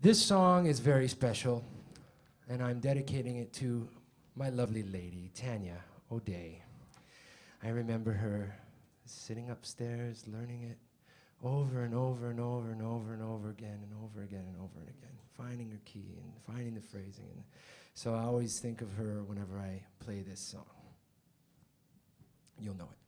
This song is very special, and I'm dedicating it to my lovely lady, Tanya O'Day. I remember her sitting upstairs learning it over and over and over and over and over again and over again and over and again, finding her key and finding the phrasing. And so I always think of her whenever I play this song. You'll know it.